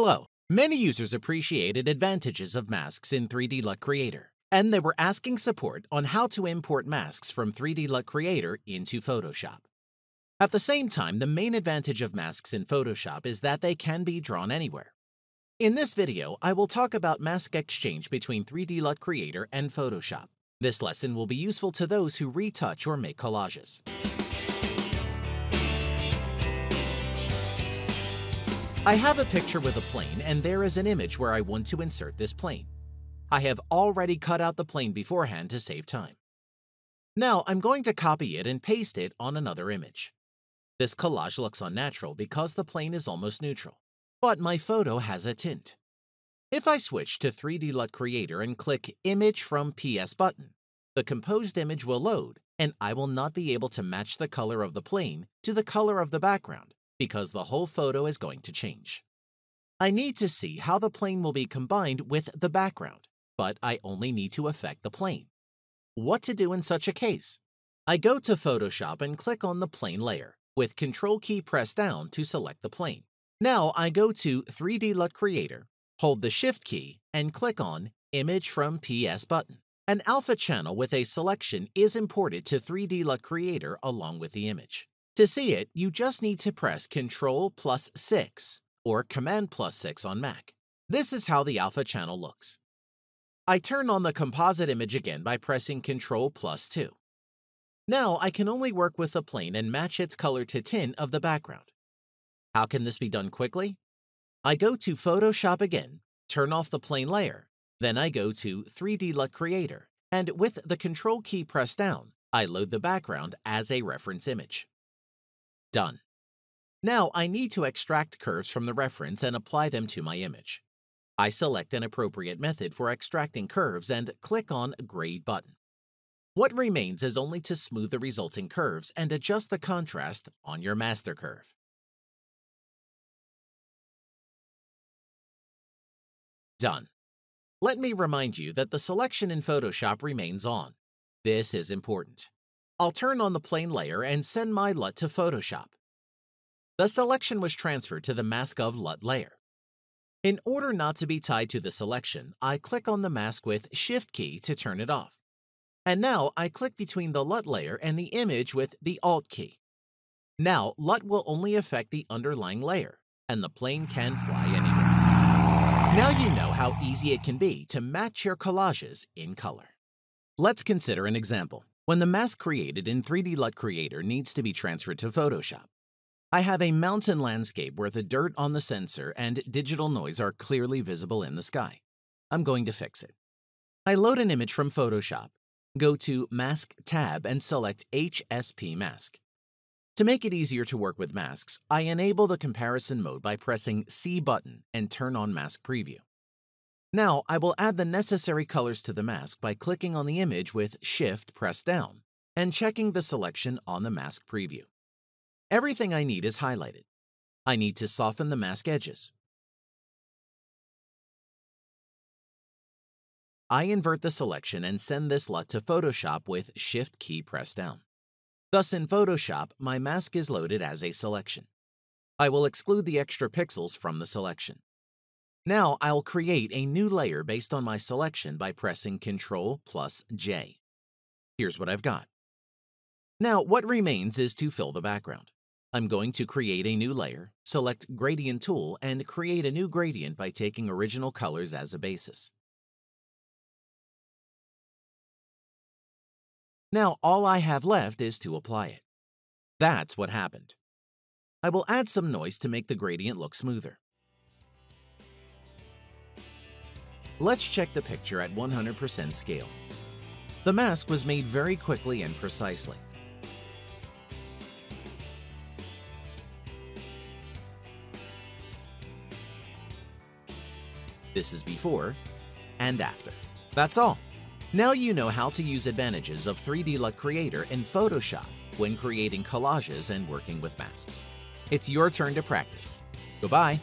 Hello. Many users appreciated advantages of masks in 3D LUT Creator, and they were asking support on how to import masks from 3D LUT Creator into Photoshop. At the same time, the main advantage of masks in Photoshop is that they can be drawn anywhere. In this video, I will talk about mask exchange between 3D LUT Creator and Photoshop. This lesson will be useful to those who retouch or make collages. I have a picture with a plane and there is an image where I want to insert this plane. I have already cut out the plane beforehand to save time. Now I'm going to copy it and paste it on another image. This collage looks unnatural because the plane is almost neutral, but my photo has a tint. If I switch to 3D LUT Creator and click Image from PS button, the composed image will load and I will not be able to match the color of the plane to the color of the background because the whole photo is going to change. I need to see how the plane will be combined with the background, but I only need to affect the plane. What to do in such a case? I go to Photoshop and click on the plane layer, with Control key pressed down to select the plane. Now I go to 3D LUT Creator, hold the Shift key, and click on Image from PS button. An alpha channel with a selection is imported to 3D LUT Creator along with the image. To see it, you just need to press Ctrl plus 6 or Command plus 6 on Mac. This is how the alpha channel looks. I turn on the composite image again by pressing Ctrl plus 2. Now I can only work with the plane and match its color to tint of the background. How can this be done quickly? I go to Photoshop again, turn off the plane layer, then I go to 3D LUT Creator, and with the Control key pressed down, I load the background as a reference image. Done. Now I need to extract curves from the reference and apply them to my image. I select an appropriate method for extracting curves and click on Grade button. What remains is only to smooth the resulting curves and adjust the contrast on your master curve. Done. Let me remind you that the selection in Photoshop remains on. This is important. I'll turn on the plane layer and send my LUT to Photoshop. The selection was transferred to the Mask of LUT layer. In order not to be tied to the selection, I click on the mask with Shift key to turn it off. And now I click between the LUT layer and the image with the Alt key. Now LUT will only affect the underlying layer, and the plane can fly anywhere. Now you know how easy it can be to match your collages in color. Let's consider an example. When the mask created in 3D LUT Creator needs to be transferred to Photoshop. I have a mountain landscape where the dirt on the sensor and digital noise are clearly visible in the sky. I'm going to fix it. I load an image from Photoshop, go to Mask tab and select HSP Mask. To make it easier to work with masks, I enable the comparison mode by pressing C button and turn on Mask Preview. Now, I will add the necessary colors to the mask by clicking on the image with Shift pressed down and checking the selection on the mask preview. Everything I need is highlighted. I need to soften the mask edges. I invert the selection and send this LUT to Photoshop with Shift key pressed down. Thus in Photoshop, my mask is loaded as a selection. I will exclude the extra pixels from the selection. Now I'll create a new layer based on my selection by pressing Ctrl plus J. Here's what I've got. Now what remains is to fill the background. I'm going to create a new layer, select Gradient Tool, and create a new gradient by taking original colors as a basis. Now all I have left is to apply it. That's what happened. I will add some noise to make the gradient look smoother. Let's check the picture at 100% scale. The mask was made very quickly and precisely. This is before and after. That's all. Now you know how to use advantages of 3D LUT Creator in Photoshop when creating collages and working with masks. It's your turn to practice. Goodbye.